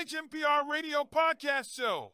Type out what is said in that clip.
WHMPR Radio Podcast Show.